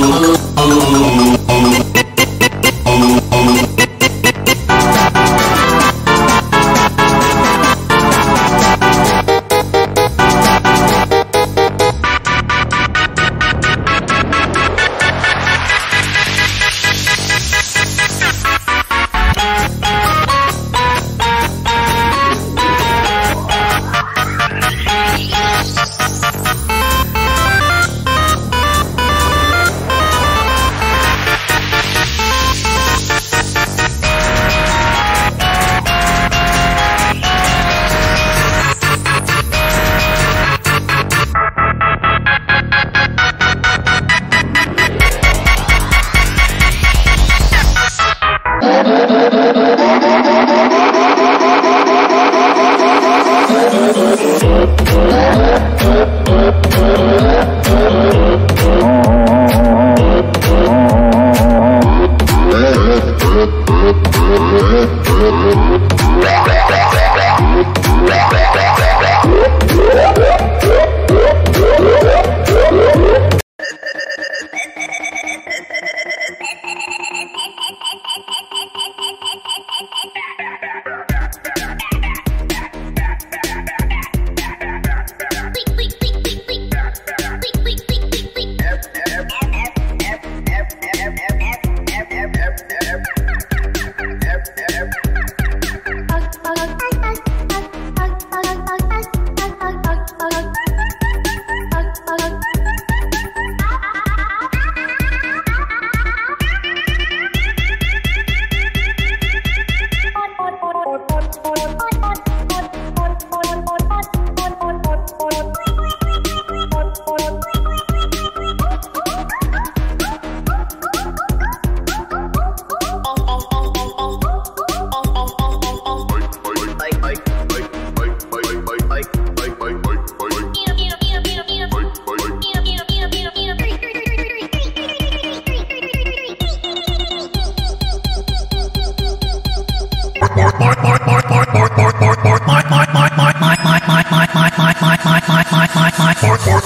oh, oh, oh.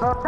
Bye.